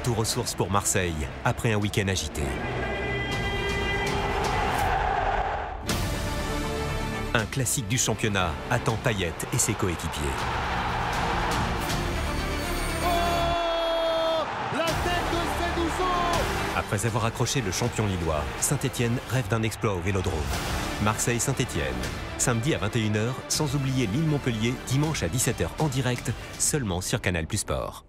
Retour aux pour Marseille, après un week-end agité. Un classique du championnat attend Payet et ses coéquipiers. Après avoir accroché le champion lillois, Saint-Etienne rêve d'un exploit au Vélodrome. Marseille-Saint-Etienne, samedi à 21h, sans oublier l'île Montpellier, dimanche à 17h en direct, seulement sur Canal Plus Sport.